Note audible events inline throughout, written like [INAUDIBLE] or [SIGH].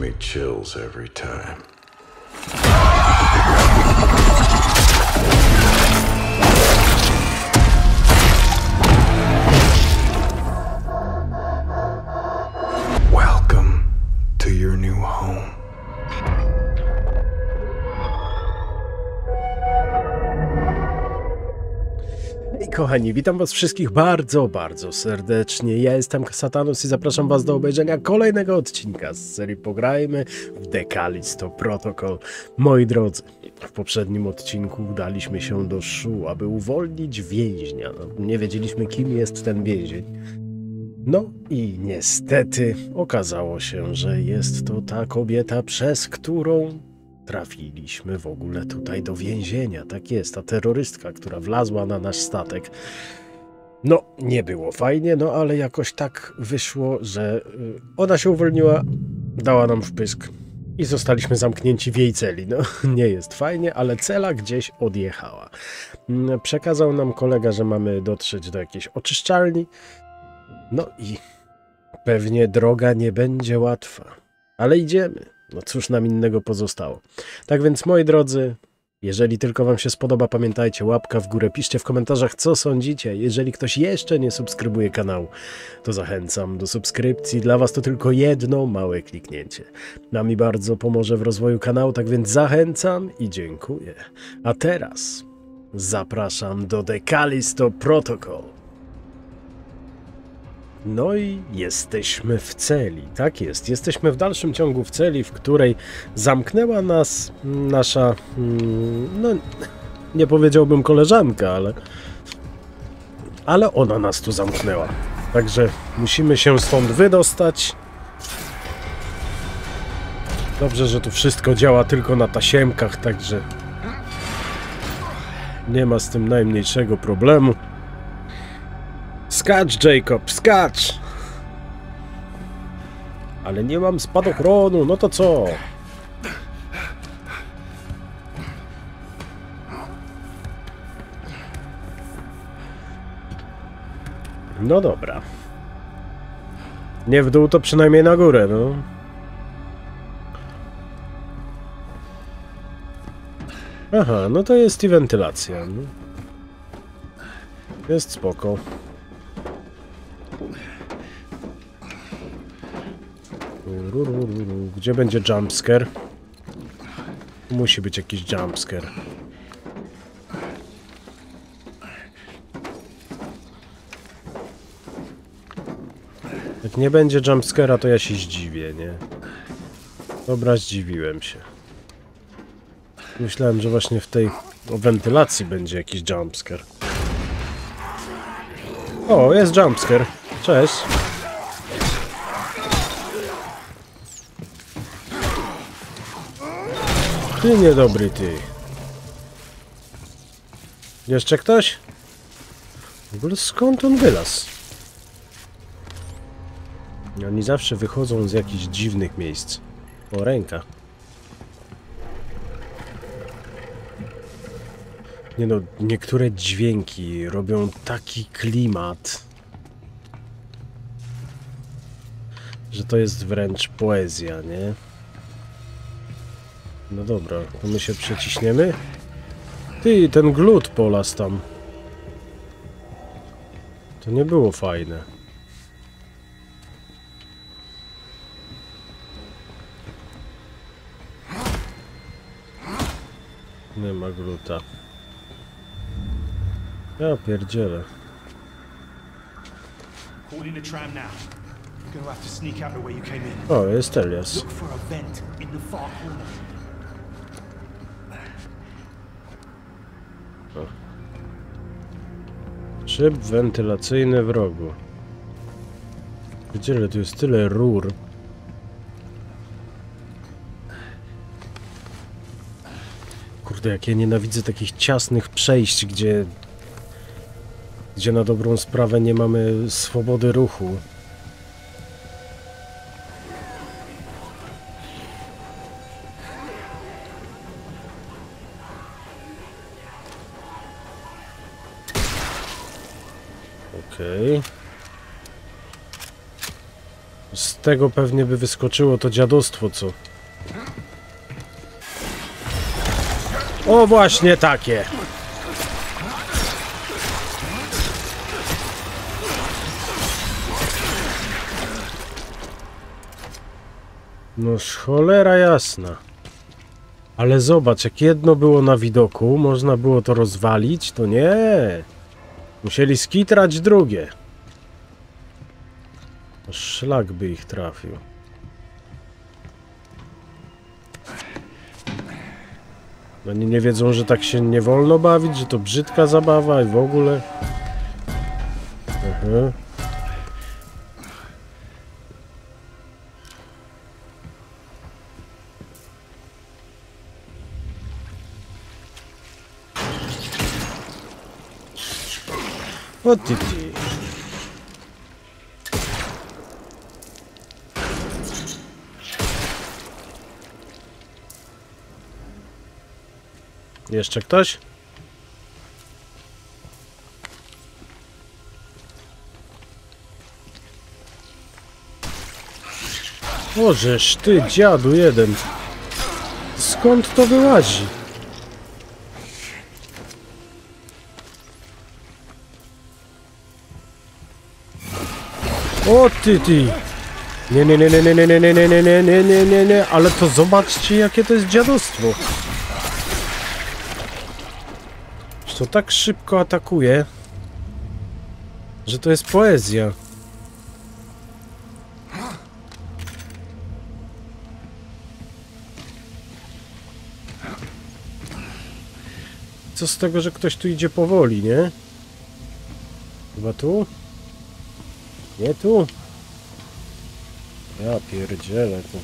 me chills every time. Kochani, witam was wszystkich bardzo, bardzo serdecznie. Ja jestem Satanus i zapraszam was do obejrzenia kolejnego odcinka z serii Pograjmy w Decalisto Protocol. Moi drodzy, w poprzednim odcinku udaliśmy się do Szu, aby uwolnić więźnia. No, nie wiedzieliśmy kim jest ten więzień. No i niestety okazało się, że jest to ta kobieta, przez którą trafiliśmy w ogóle tutaj do więzienia. Tak jest, ta terrorystka, która wlazła na nasz statek. No, nie było fajnie, no ale jakoś tak wyszło, że y, ona się uwolniła, dała nam wpysk i zostaliśmy zamknięci w jej celi. No, [LAUGHS] nie jest fajnie, ale cela gdzieś odjechała. Mm, Przekazał nam kolega, że mamy dotrzeć do jakiejś oczyszczalni. No i pewnie droga nie będzie łatwa, ale idziemy. No cóż nam innego pozostało. Tak więc, moi drodzy, jeżeli tylko Wam się spodoba, pamiętajcie, łapka w górę, piszcie w komentarzach, co sądzicie. Jeżeli ktoś jeszcze nie subskrybuje kanału, to zachęcam do subskrypcji. Dla Was to tylko jedno małe kliknięcie. Nam mi bardzo pomoże w rozwoju kanału, tak więc zachęcam i dziękuję. A teraz zapraszam do Decalisto Protocol. No i jesteśmy w celi. Tak jest. Jesteśmy w dalszym ciągu w celi, w której zamknęła nas nasza. mm, No, nie powiedziałbym koleżanka, ale. Ale ona nas tu zamknęła. Także musimy się stąd wydostać. Dobrze, że tu wszystko działa tylko na tasiemkach, także. Nie ma z tym najmniejszego problemu. Skacz, Jacob, skacz! Ale nie mam spadochronu, no to co? No dobra. Nie w dół, to przynajmniej na górę, no. Aha, no to jest i wentylacja. No. Jest spoko. Gdzie będzie jumpscare? Musi być jakiś jumpscare. Jak nie będzie jumpscare'a, to ja się zdziwię, nie? Dobra, zdziwiłem się. Myślałem, że właśnie w tej wentylacji będzie jakiś jumpscare. O, jest jumpscare. Cześć. Ty niedobry ty. Jeszcze ktoś? W ogóle skąd on wylazł? Oni zawsze wychodzą z jakichś dziwnych miejsc. O, ręka. Nie no, niektóre dźwięki robią taki klimat, że to jest wręcz poezja, nie? No dobra, to my się przeciśniemy. Ty, ten glut polas tam. To nie było fajne. Nie ma gluta. Ja pierdzielę. Calling the tram Szyb wentylacyjny w rogu. Gdzie tu jest tyle rur? Kurde, jak ja nienawidzę takich ciasnych przejść, gdzie... Gdzie na dobrą sprawę nie mamy swobody ruchu. Tego pewnie by wyskoczyło to dziadostwo, co? O, właśnie takie! Noż cholera jasna. Ale zobacz, jak jedno było na widoku, można było to rozwalić, to nie. Musieli skitrać drugie. Szlak by ich trafił. Oni nie wiedzą, że tak się nie wolno bawić, że to brzydka zabawa i w ogóle. Aha. O. Jeszcze ktoś? Ożeż ty, dziadu jeden. Skąd to wyłazi? O ty ty! Nie, nie, nie, nie, nie, nie, nie, nie, nie, nie, nie, nie, nie, nie, nie, ale to zobaczcie jakie to jest dziadostwo. To tak szybko atakuje, że to jest poezja. Co z tego, że ktoś tu idzie powoli, nie? Chyba tu? Nie tu? Ja pierdzielę tu.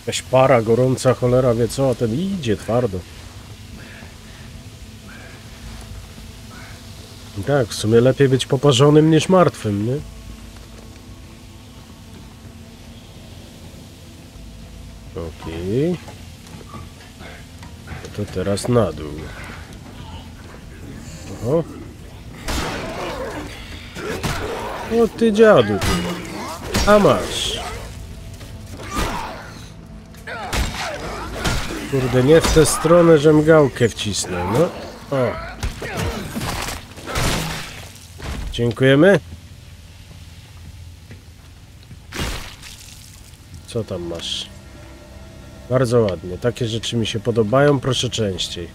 Jakaś para gorąca cholera wie co, a ten idzie twardo. Tak, w sumie lepiej być poparzonym niż martwym, nie? Okej. No To teraz na dół. Oho. O ty dziadu. A masz. Kurde, nie w tę stronę, żem gałkę wcisnął, no. O. Dziękujemy. Co tam masz? Bardzo ładnie. Takie rzeczy mi się podobają. Proszę częściej.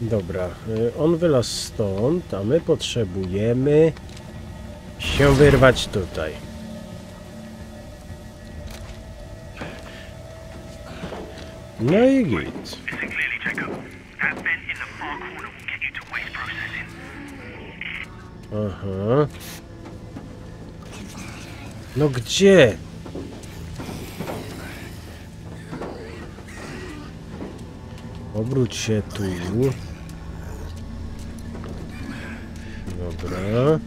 Dobra. y, On wylazł stąd, a my potrzebujemy się wyrwać tutaj. No i git. Aha. No gdzie? Obróć się tu. Dobra.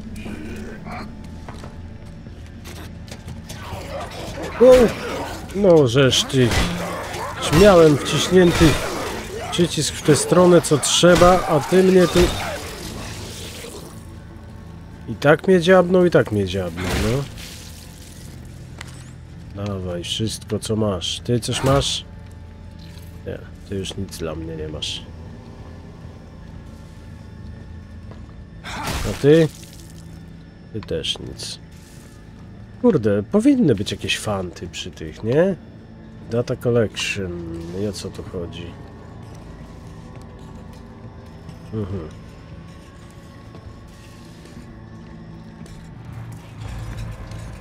O! No, ty. Miałem wciśnięty przycisk w tę stronę, co trzeba, a ty mnie tu... I tak mnie dziabnął, i tak mnie dziabnął, no. Dawaj, wszystko co masz. Ty coś masz? Nie, ty już nic dla mnie nie masz. A ty? Ty też nic. Kurde, powinny być jakieś fanty przy tych, nie? Data collection. I o co tu chodzi? Mhm.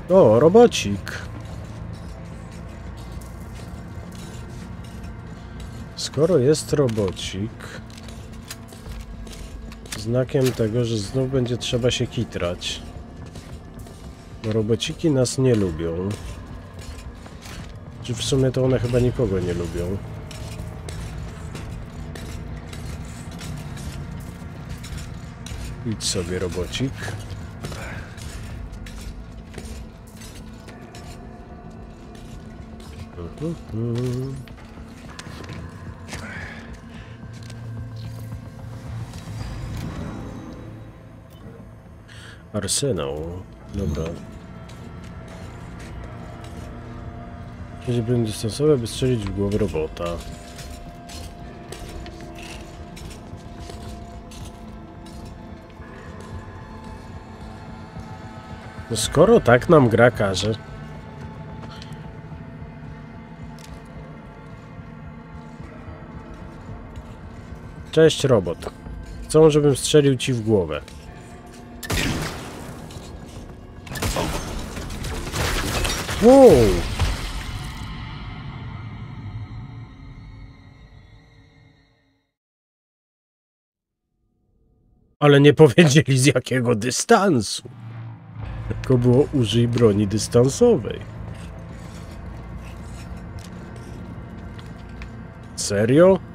O, robocik. Skoro jest robocik, znakiem tego, że znów będzie trzeba się kitrać. Bo robociki nas nie lubią. Czy w sumie to one chyba nikogo nie lubią. Idź sobie robocik. Arsenał. Dobra. Użyć broni dystansowej, by strzelić w głowę robota. No skoro tak nam gra każe. Cześć robot. Chcą, żebym strzelił ci w głowę. Wow! Ale nie powiedzieli z jakiego dystansu. Tylko było użyj broni dystansowej. Serio?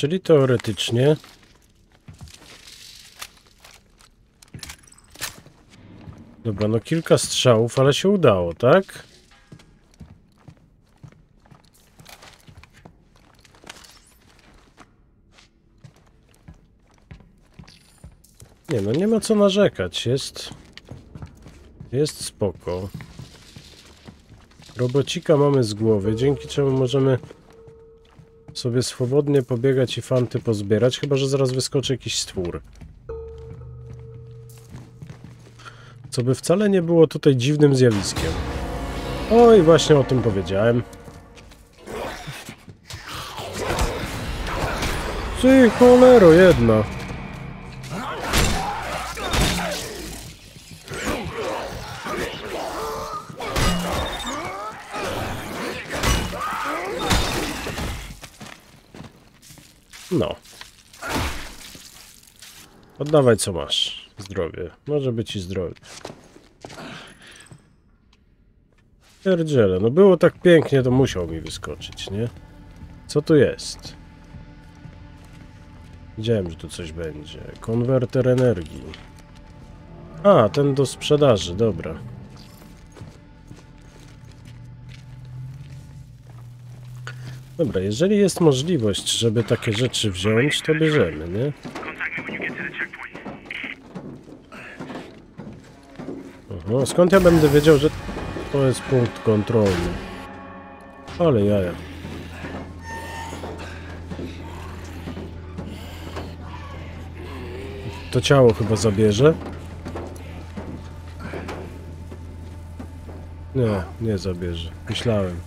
Czyli teoretycznie. Dobra, no kilka strzałów, ale się udało, tak? Nie no, nie ma co narzekać, jest... Jest spoko. Robocika mamy z głowy, dzięki czemu możemy sobie swobodnie pobiegać i fanty pozbierać, chyba że zaraz wyskoczy jakiś stwór. Co by wcale nie było tutaj dziwnym zjawiskiem. Oj, właśnie o tym powiedziałem. Ty cholero jedna. Oddawaj co masz. Zdrowie. Może być i zdrowie. Pierdziele, no było tak pięknie, to musiał mi wyskoczyć, nie? Co tu jest? Wiedziałem, że tu coś będzie. Konwerter energii. A, ten do sprzedaży, dobra. Dobra, jeżeli jest możliwość, żeby takie rzeczy wziąć, to bierzemy, nie? Aha, skąd ja będę wiedział, że to jest punkt kontrolny? Ale jaja. To ciało chyba zabierze? Nie, nie zabierze. Myślałem.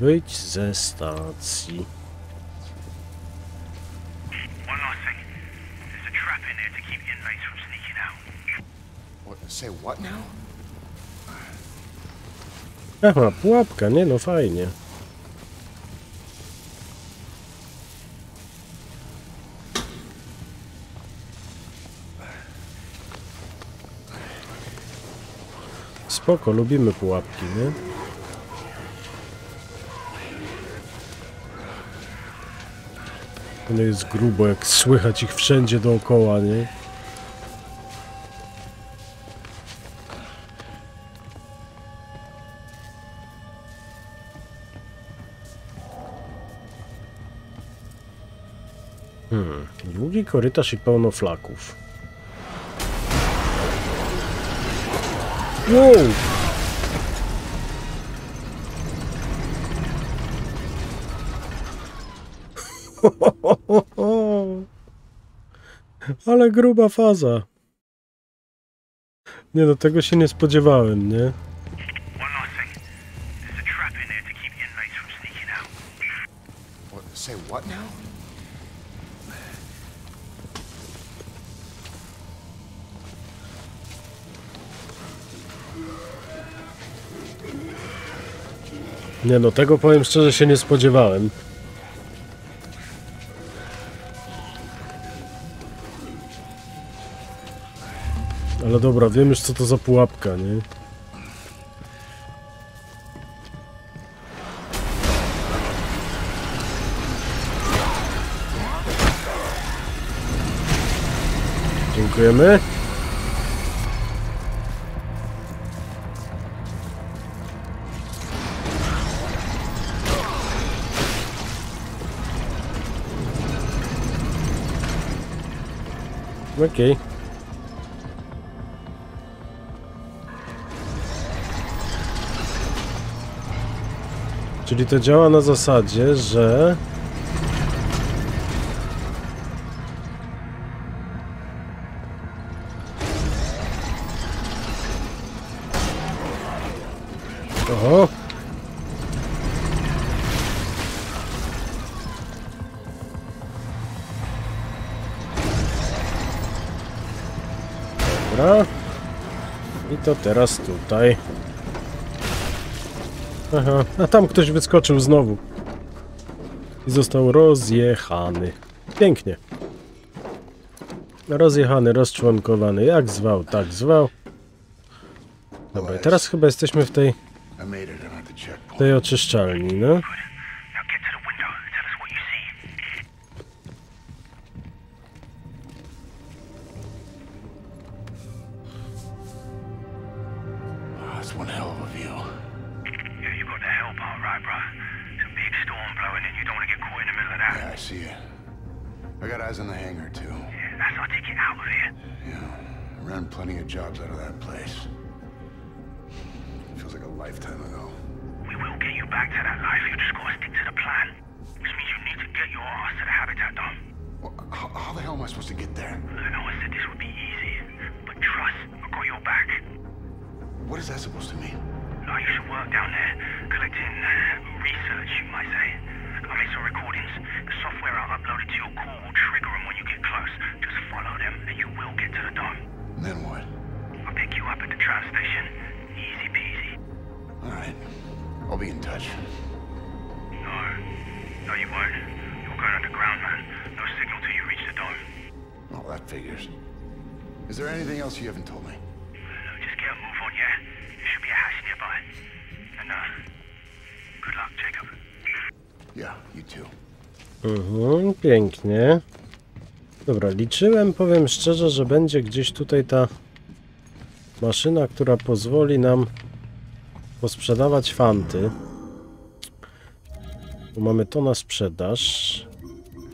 Wyjdź ze stacji. One last thing. There's a trap in there to keep inmates from sneaking out. What, say what now? Aha, pułapka, nie no fajnie. Spoko, lubimy pułapki, nie? To jest grubo, jak słychać ich wszędzie dookoła, nie? Korytarz i pełno flaków. Wow! [LAUGHS] Ale gruba faza. Nie no, tego się nie spodziewałem, nie? Say what now? Nie no, tego powiem szczerze się nie spodziewałem. Ale dobra, wiem już co to za pułapka, nie? Dziękujemy. Okej. Czyli to działa na zasadzie, że... Dobra. I to teraz tutaj. Aha, a tam ktoś wyskoczył znowu. I został rozjechany. Pięknie. Rozjechany, rozczłonkowany. Jak zwał, tak zwał. Dobra, teraz chyba jesteśmy w tej, tej oczyszczalni, no. Be in touch. No, no, you won't. You're going underground, man. No signal till you reach the dome. Oh, that figures. Is there anything else you haven't told me? No, just get a move on, yeah? There should be a hatch nearby. And, uh, good luck, Jacob. Yeah, you too. Mhm, pięknie. Dobra, liczyłem, powiem szczerze, że będzie gdzieś tutaj ta maszyna, która pozwoli nam posprzedawać fanty. Tu mamy to na sprzedaż.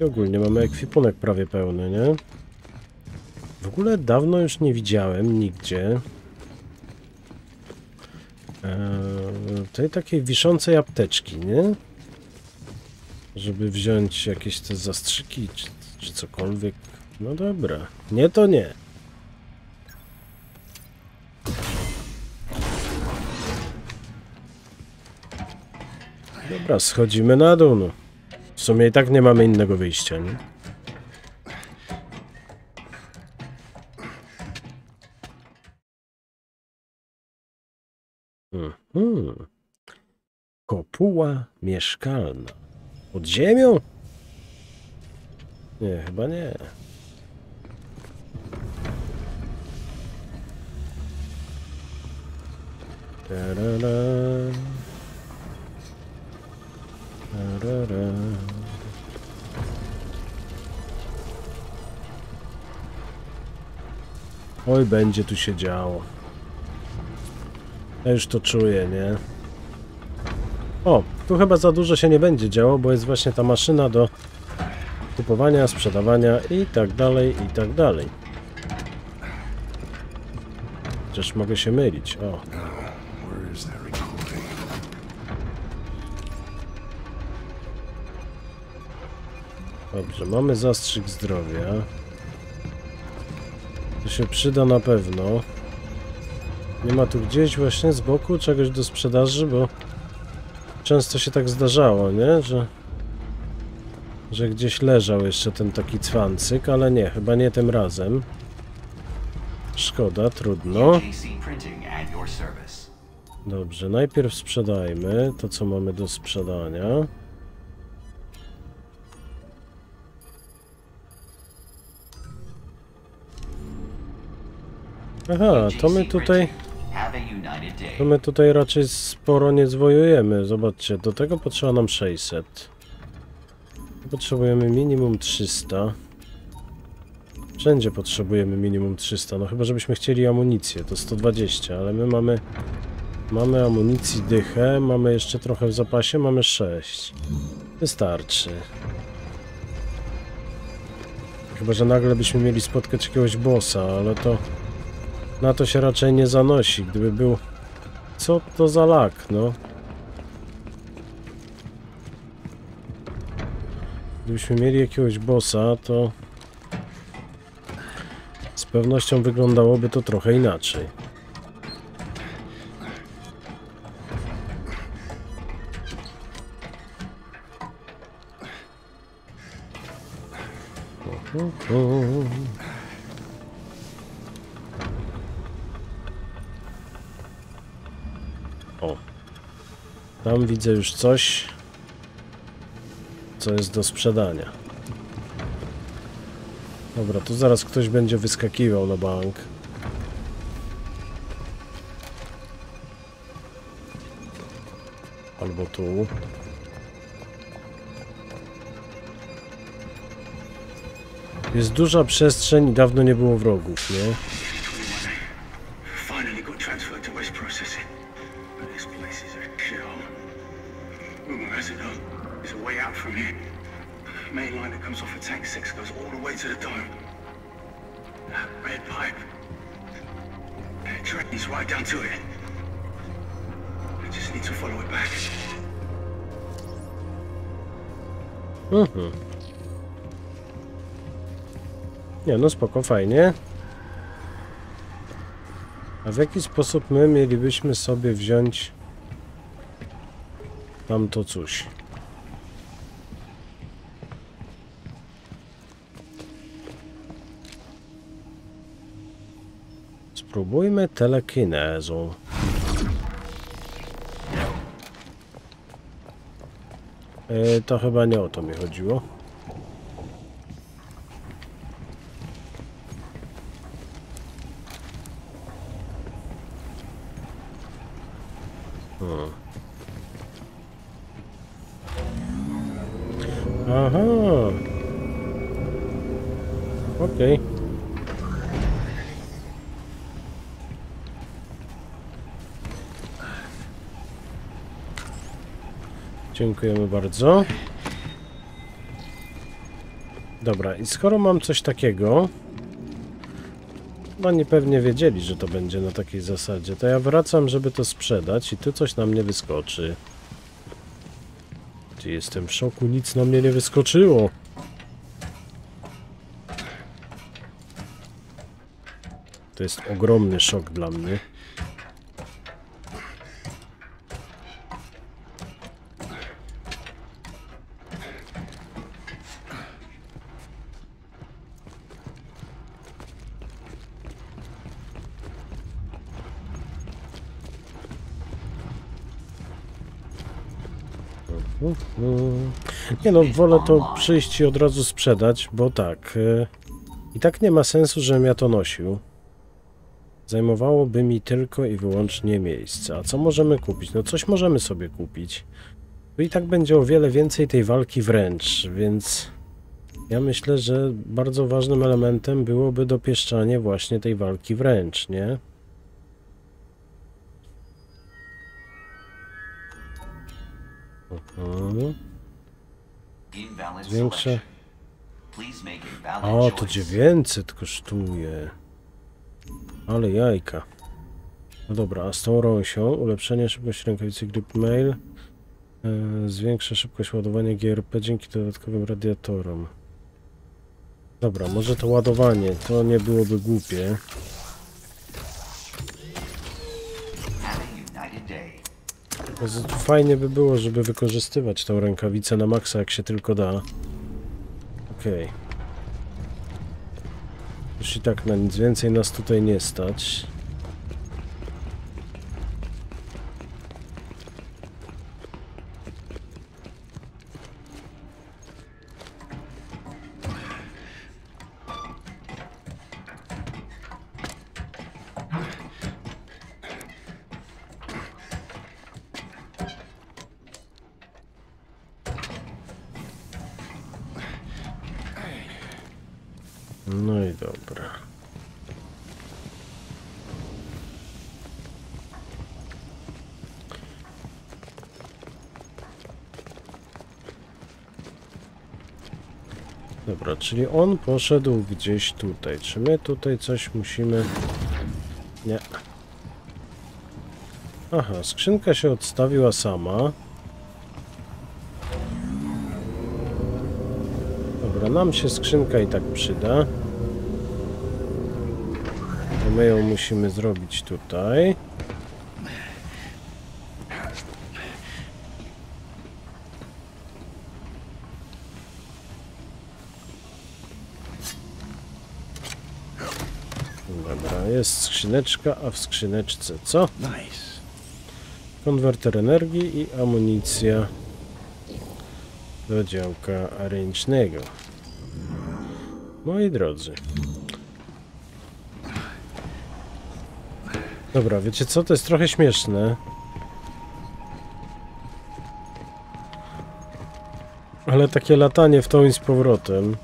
I ogólnie mamy ekwipunek prawie pełny, nie? W ogóle dawno już nie widziałem nigdzie eee, tej takiej wiszącej apteczki, nie? Żeby wziąć jakieś te zastrzyki czy, czy cokolwiek. No dobra. Nie to nie. Dobra, schodzimy na dół. No. W sumie i tak nie mamy innego wyjścia, nie? Mhm. Kopuła mieszkalna. Pod ziemią? Nie, chyba nie. Tarara. Tarara. Oj, będzie tu się działo. Ja już to czuję, nie? O, tu chyba za dużo się nie będzie działo, bo jest właśnie ta maszyna do kupowania, sprzedawania i tak dalej, i tak dalej. Chociaż mogę się mylić. O, dobrze, mamy zastrzyk zdrowia. To się przyda na pewno. Nie ma tu gdzieś właśnie z boku czegoś do sprzedaży, bo często się tak zdarzało, nie? Że, że gdzieś leżał jeszcze ten taki cwancyk, ale nie, chyba nie tym razem. Szkoda, trudno. Dobrze, najpierw sprzedajmy to, co mamy do sprzedania. Aha, to my tutaj, to my tutaj raczej sporo nie zwojujemy. Zobaczcie, do tego potrzeba nam 600. Potrzebujemy minimum 300. Wszędzie potrzebujemy minimum 300, no chyba żebyśmy chcieli amunicję, to 120, ale my mamy mamy amunicji dychę, mamy jeszcze trochę w zapasie, mamy 6. Wystarczy. Chyba, że nagle byśmy mieli spotkać jakiegoś bossa, ale to na to się raczej nie zanosi. Gdyby był... Co to za lak, no? Gdybyśmy mieli jakiegoś bossa, to z pewnością wyglądałoby to trochę inaczej. O. Tam widzę już coś, co jest do sprzedania. Dobra, tu zaraz ktoś będzie wyskakiwał na bank. Albo tu. Jest duża przestrzeń i dawno nie było wrogów, nie? Train's right down to it. I just need to follow it back. Mhm. Nie, no spoko, fajnie. A w jaki sposób my mielibyśmy sobie wziąć tamto coś? Spróbujmy telekinezą. E, to chyba nie o to mi chodziło. Hmm. Aha. Okej. Dziękujemy bardzo. Dobra, i skoro mam coś takiego, oni pewnie wiedzieli, że to będzie na takiej zasadzie, to ja wracam, żeby to sprzedać i tu coś na mnie wyskoczy. Gdzie jestem w szoku, nic na mnie nie wyskoczyło. To jest ogromny szok dla mnie. Mhm. Nie no, wolę to przyjść i od razu sprzedać, bo tak. e, I tak nie ma sensu, żebym ja to nosił. Zajmowałoby mi tylko i wyłącznie miejsce. A co możemy kupić? No coś możemy sobie kupić. Tu i tak będzie o wiele więcej tej walki wręcz, więc ja myślę, że bardzo ważnym elementem byłoby dopieszczanie właśnie tej walki wręcz, nie? Mhm. Valid O, to choice. 900 kosztuje. Ale jajka. No dobra, a z tą rąsią ulepszenie szybkości rękawicy grip mail e, zwiększa szybkość ładowania GRP dzięki dodatkowym radiatorom. Dobra, może to ładowanie, to nie byłoby głupie. Have a united day. Tylko z- Fajnie by było, żeby wykorzystywać tą rękawicę na maksa jak się tylko da. Okej. Już i tak na nic więcej nas tutaj nie stać. Czyli on poszedł gdzieś tutaj. Czy my tutaj coś musimy... Nie. Aha, skrzynka się odstawiła sama. Dobra, nam się skrzynka i tak przyda. My ją musimy zrobić tutaj. Dobra, jest skrzyneczka, a w skrzyneczce co? Nice. Konwerter energii i amunicja do działka ręcznego. Moi drodzy. Dobra, wiecie co? To jest trochę śmieszne. Ale takie latanie w tą i z powrotem.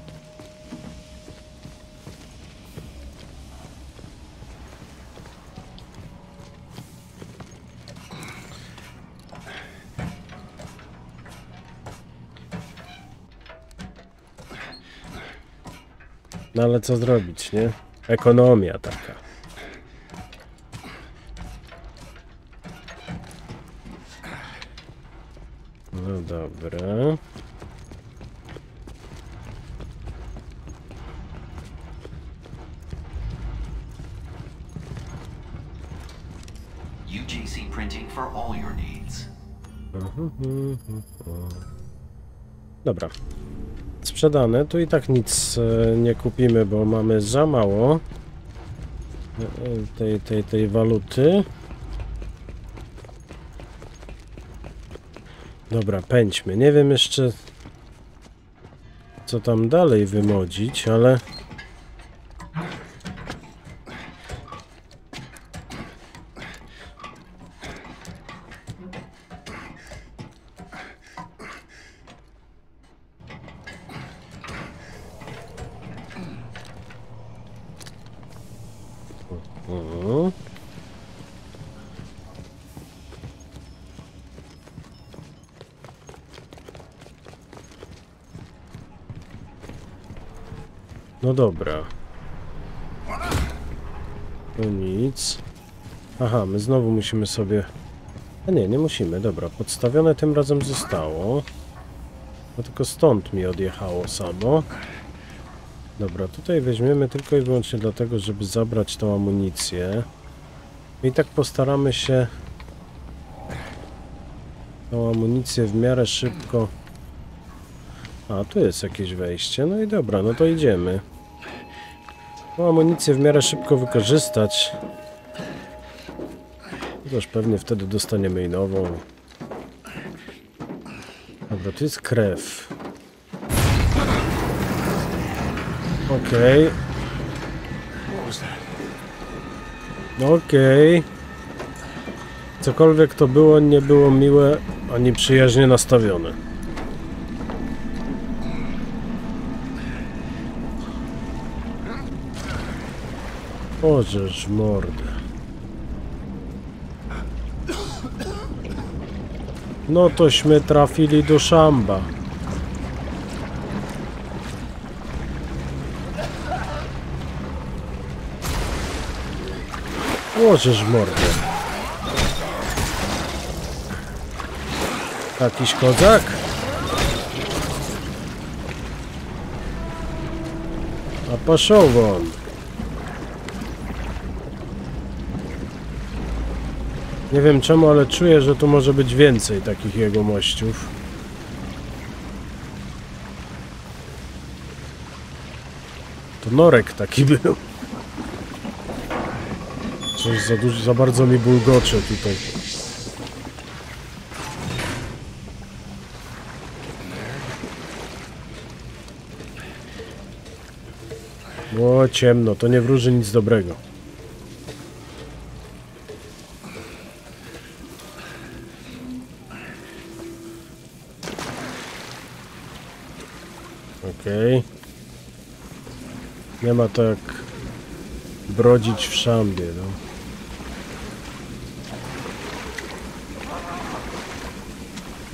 No ale co zrobić, nie? Ekonomia taka. No dobra. UJC printing for all your needs. Dobra. Sprzedane. Tu i tak nic e, nie kupimy, bo mamy za mało e, tej, tej, tej waluty. Dobra, pędźmy. Nie wiem jeszcze co tam dalej wymodzić, ale Mhm. No dobra. To nic. Aha, my znowu musimy sobie... A nie, nie musimy. Dobra, podstawione tym razem zostało. No tylko stąd mi odjechało samo. Dobra, tutaj weźmiemy tylko i wyłącznie dlatego, żeby zabrać tą amunicję. I tak postaramy się tą amunicję w miarę szybko... A, tu jest jakieś wejście. No i dobra, no to idziemy. Tą amunicję w miarę szybko wykorzystać. Chociaż pewnie wtedy dostaniemy i nową. Dobra, tu jest krew. Okej. Okej. Cokolwiek to było, nie było miłe ani przyjaźnie nastawione. Ożeż mordę. No tośmy trafili do szamba. Łożesz mordę. Jakiś kozak? A poszło Nie wiem czemu, ale czuję, że tu może być więcej takich jegomościów. To norek taki był. Coś za, dużo, za bardzo mi bulgocze tutaj. Było ciemno, to nie wróży nic dobrego. Okej. Nie ma tak brodzić w szambie, no.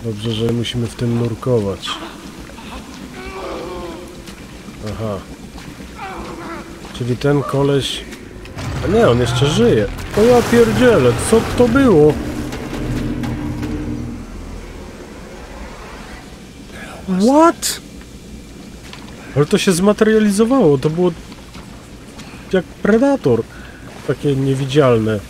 Dobrze, że musimy w tym nurkować. Aha. Czyli ten koleś... A nie, on jeszcze żyje. O ja pierdzielę, co to było? What? Ale to się zmaterializowało, to było jak Predator. Takie niewidzialne.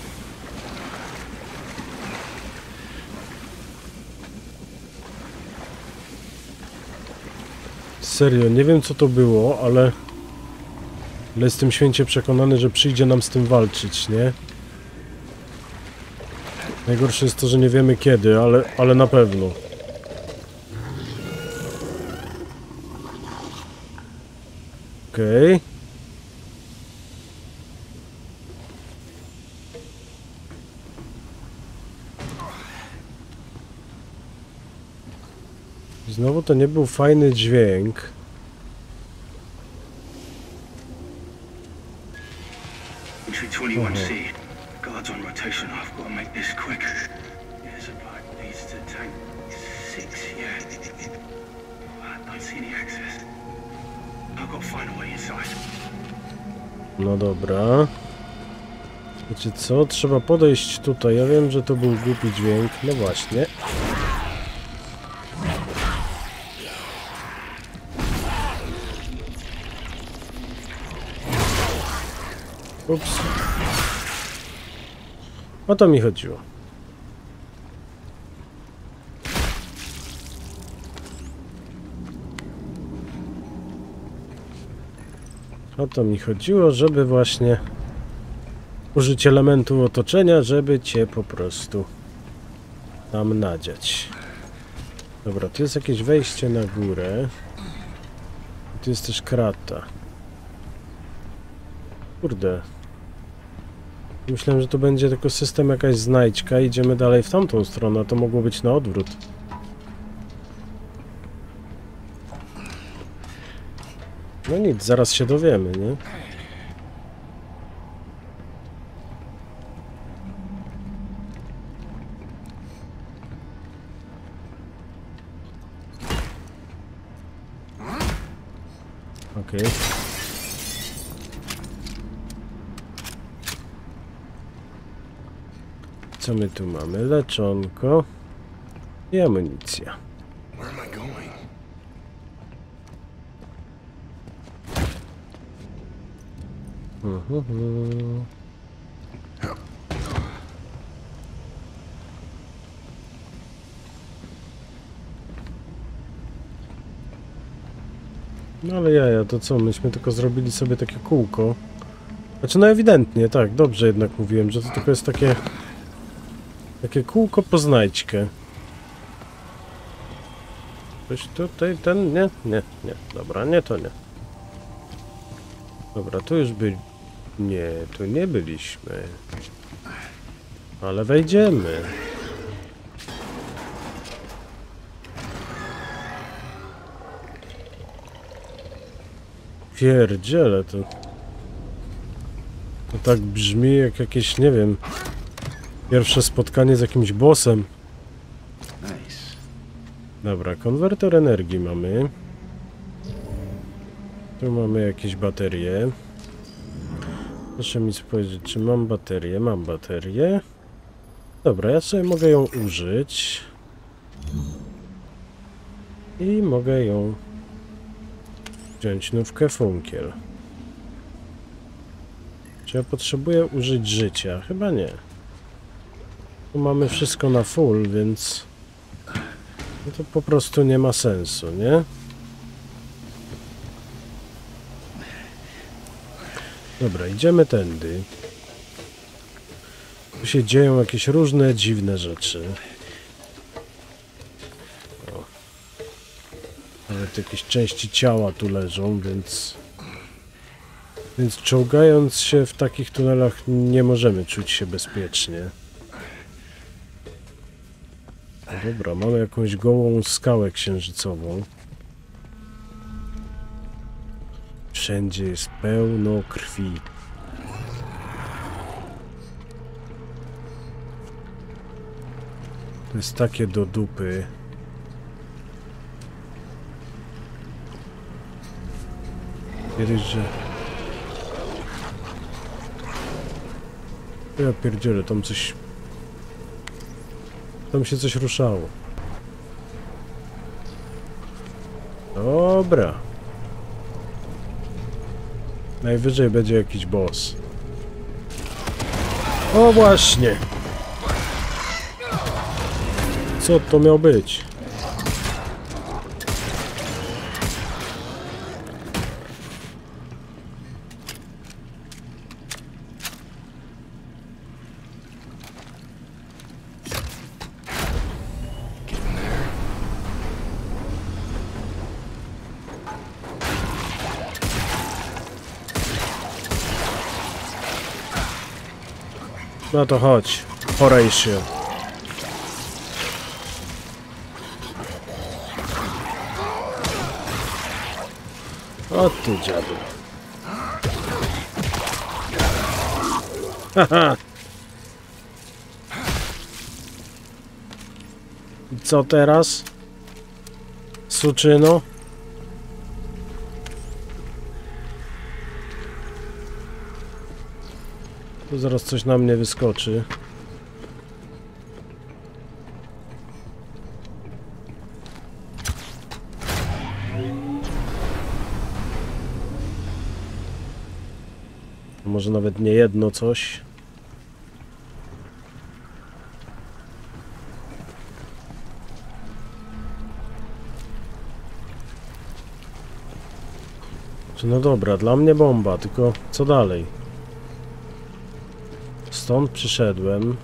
Serio, nie wiem co to było, ale... Ale jestem święcie przekonany, że przyjdzie nam z tym walczyć, nie? Najgorsze jest to, że nie wiemy kiedy, ale, ale na pewno. Okej. Znowu to nie był fajny dźwięk. Entry 21C. Guards on rotation. I've got to make this quick. There's a pipe leads to tank six, yeah. I don't see any access. I've got to find a way inside. No dobra. Wiecie co? Trzeba podejść tutaj. Ja wiem, że to był głupi dźwięk. No właśnie. Ups. O to mi chodziło. O to mi chodziło, żeby właśnie użyć elementu otoczenia, żeby cię po prostu tam nadziać. Dobra, tu jest jakieś wejście na górę. Tu jest też krata. Kurde. Myślałem, że to będzie tylko system jakaś znajdźka. Idziemy dalej w tamtą stronę, to mogło być na odwrót. No nic, zaraz się dowiemy, nie? Okej. Co my tu mamy? Leczonko i amunicja. Going? Mhm. No ale jaja, to co? Myśmy tylko zrobili sobie takie kółko. Znaczy no ewidentnie, tak, dobrze jednak mówiłem, że to tylko jest takie... Takie kółko po znajdźkę. Ktoś tutaj, ten, nie? Nie, nie, dobra, nie, to nie. Dobra, tu już byli... Nie, tu nie byliśmy. Ale wejdziemy. Pierdziele to... To tak brzmi jak jakieś, nie wiem... Pierwsze spotkanie z jakimś bossem. Nice. Dobra, konwerter energii mamy. Tu mamy jakieś baterie. Proszę mi spojrzeć, czy mam baterię. Mam baterię. Dobra, ja sobie mogę ją użyć. I mogę ją wziąć nówkę funkiel. Czy ja potrzebuję użyć życia? Chyba nie. Tu mamy wszystko na full, więc... No to po prostu nie ma sensu, nie? Dobra, idziemy tędy. Tu się dzieją jakieś różne dziwne rzeczy. O. Nawet jakieś części ciała tu leżą, więc... Więc czołgając się w takich tunelach nie możemy czuć się bezpiecznie. Dobra, mamy jakąś gołą skałę księżycową. Wszędzie jest pełno krwi. To jest takie do dupy. Kiedyś, że... Ja pierdzielę, tam coś... Tam się coś ruszało. Dobra. Najwyżej będzie jakiś boss. O właśnie! Co to miał być? No to chodź, Horatio. O ty dziadu. Haha. Co teraz? Suczyno? Tu zaraz coś na mnie wyskoczy. Może nawet nie jedno coś. No dobra, dla mnie bomba, tylko co dalej? Stąd przyszedłem.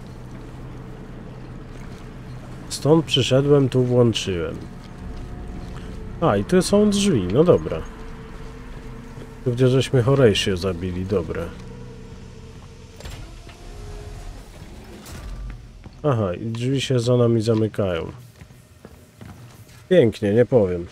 Stąd przyszedłem, tu włączyłem. A, i tu są drzwi, no dobra. Tu gdzie żeśmy Horatio zabili, dobra. Aha, i drzwi się za nami zamykają. Pięknie, nie powiem.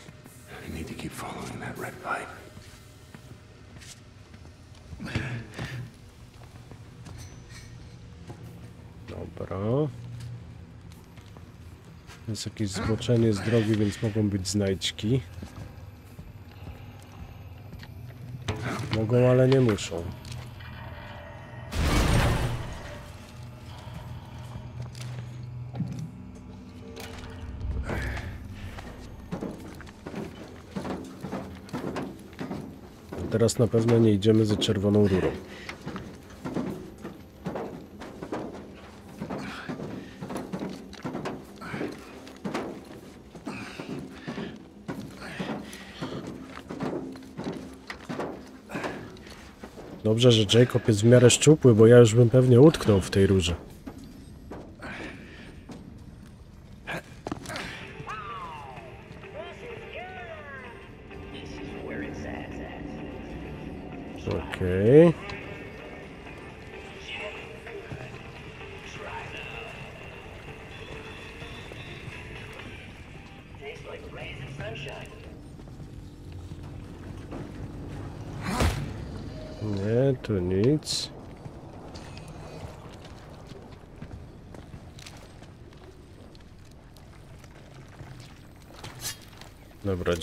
Jest jakieś zboczenie z drogi, więc mogą być znajdźki. Mogą, ale nie muszą. Teraz na pewno nie idziemy za czerwoną rurą. Dobrze, że Jacob jest w miarę szczupły, bo ja już bym pewnie utknął w tej rurze.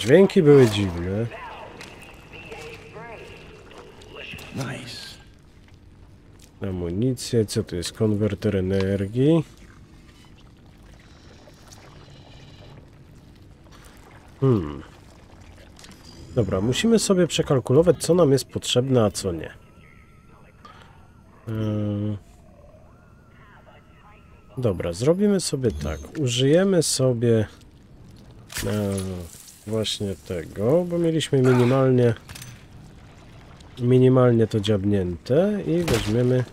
Dźwięki były dziwne. Nice. Amunicję, co to jest? Konwerter energii. Hmm. Dobra, musimy sobie przekalkulować, co nam jest potrzebne, a co nie. Yy. Dobra, zrobimy sobie tak. Użyjemy sobie e, właśnie tego, bo mieliśmy minimalnie minimalnie to dziabnięte i weźmiemy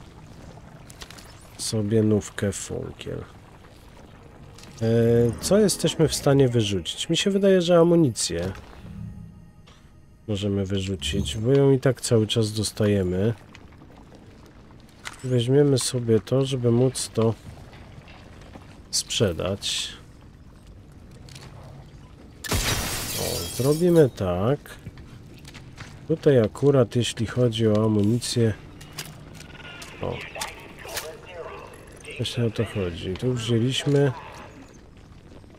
sobie nówkę funkiel. E, co jesteśmy w stanie wyrzucić? Mi się wydaje, że amunicję możemy wyrzucić, bo ją i tak cały czas dostajemy. Weźmiemy sobie to, żeby móc to sprzedać. O, zrobimy tak. Tutaj akurat jeśli chodzi o amunicję... O. Właśnie o to chodzi. Tu wzięliśmy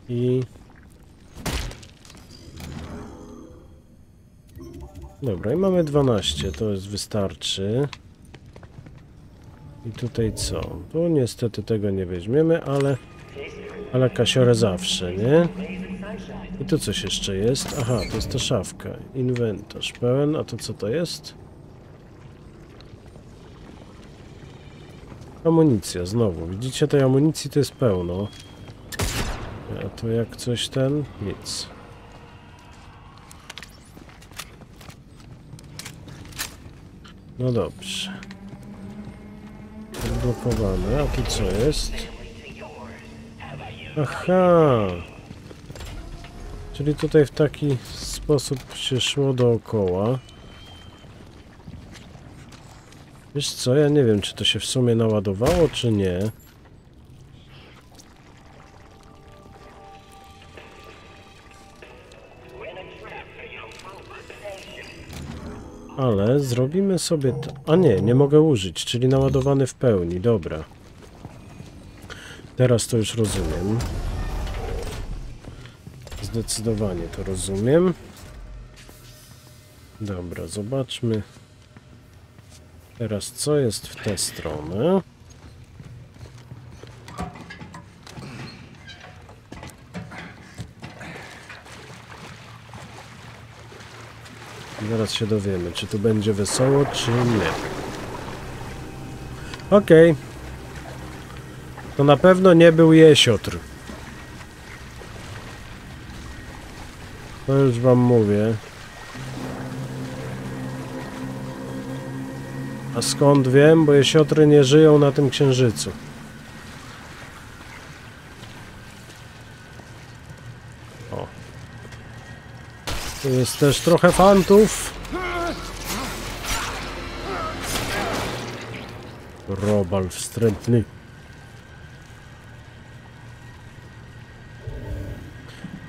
i... Dobra, i mamy 12, to jest wystarczy. I tutaj co? Tu niestety tego nie weźmiemy, ale... Ale kasiorę zawsze, nie? I tu coś jeszcze jest. Aha, to jest ta szafka. Inwentarz pełen, a to co to jest? Amunicja, znowu. Widzicie, tej amunicji to jest pełno. A to jak coś ten? Nic. No dobrze. Odblokowane. A tu co jest? Aha! Czyli tutaj w taki sposób się szło dookoła. Wiesz co, ja nie wiem, czy to się w sumie naładowało, czy nie. Ale zrobimy sobie to... A nie, nie mogę użyć, czyli naładowany w pełni, dobra. Teraz to już rozumiem. Zdecydowanie to rozumiem. Dobra, zobaczmy teraz co jest w tę stronę. Zaraz się dowiemy, czy tu będzie wesoło, czy nie. Okej. To na pewno nie był jesiotr. To już wam mówię. A skąd wiem? Bo jesiotry nie żyją na tym księżycu. O. Tu jest też trochę fantów. Robal wstrętny.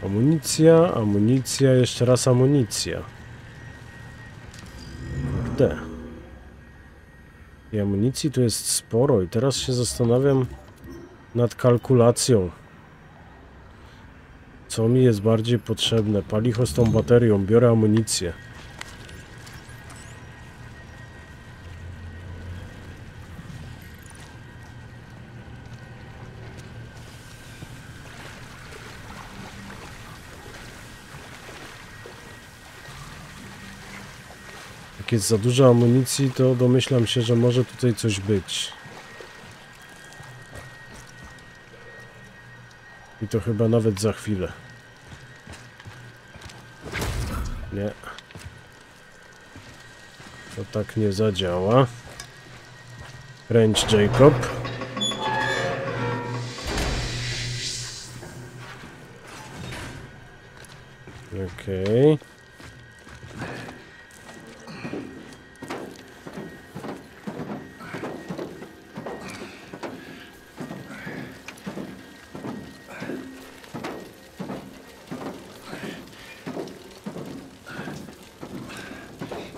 Amunicja, amunicja, jeszcze raz amunicja. Kurde. I amunicji tu jest sporo i teraz się zastanawiam nad kalkulacją. Co mi jest bardziej potrzebne? Palicho z tą baterią, biorę amunicję. Jak jest za dużo amunicji, to domyślam się, że może tutaj coś być. I to chyba nawet za chwilę. Nie. To tak nie zadziała. Kręć Jacob. Okej.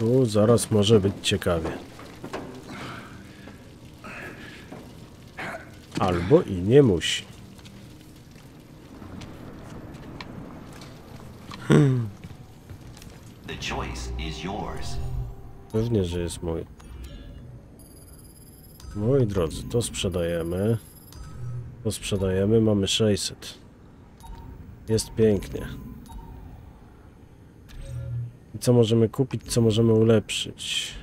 Tu zaraz może być ciekawie. Albo i nie musi. Pewnie, że jest mój. Moi drodzy, to sprzedajemy. To sprzedajemy, mamy 600. Jest pięknie. Co możemy kupić, co możemy ulepszyć?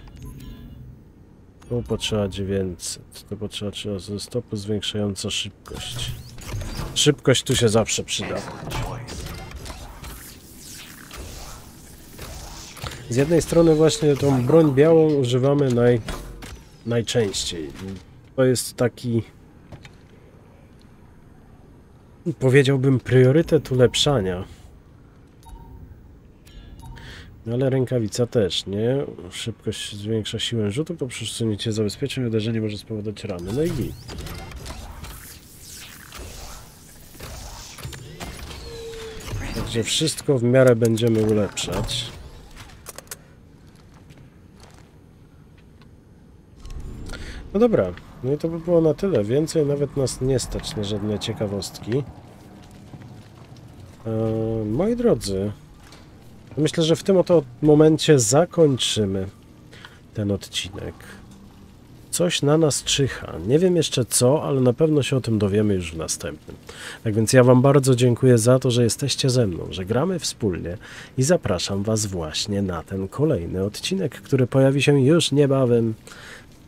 Tu potrzeba 900. Tu potrzeba 3 ze stopu zwiększająca szybkość. Szybkość tu się zawsze przyda. Z jednej strony właśnie tą broń białą używamy naj, najczęściej. To jest taki powiedziałbym priorytet ulepszania. No ale rękawica też, nie? Szybkość zwiększa siłę rzutu po przesunięciu zabezpieczeń. Uderzenie może spowodować rany. No i git. Także wszystko w miarę będziemy ulepszać. No dobra, no i to by było na tyle. Więcej nawet nas nie stać na żadne ciekawostki. Eee, moi drodzy, myślę, że w tym oto momencie zakończymy ten odcinek. Coś na nas czyha. Nie wiem jeszcze co, ale na pewno się o tym dowiemy już w następnym. Tak więc ja Wam bardzo dziękuję za to, że jesteście ze mną, że gramy wspólnie i zapraszam Was właśnie na ten kolejny odcinek, który pojawi się już niebawem.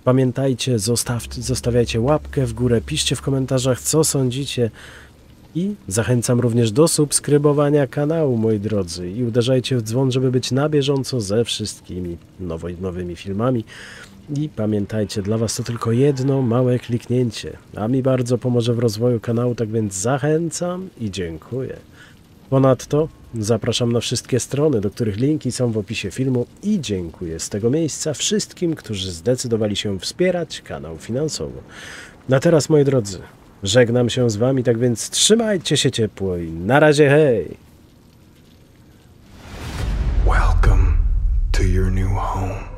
Pamiętajcie, zostaw, zostawiajcie łapkę w górę, piszcie w komentarzach, co sądzicie. I zachęcam również do subskrybowania kanału, moi drodzy, i uderzajcie w dzwon, żeby być na bieżąco ze wszystkimi nowo, nowymi filmami. I pamiętajcie, dla Was to tylko jedno małe kliknięcie, a mi bardzo pomoże w rozwoju kanału, tak więc zachęcam i dziękuję. Ponadto zapraszam na wszystkie strony, do których linki są w opisie filmu i dziękuję z tego miejsca wszystkim, którzy zdecydowali się wspierać kanał finansowo. Na teraz, moi drodzy, Żegnam się z wami, tak więc trzymajcie się ciepło i na razie hej! Welcome to your new home.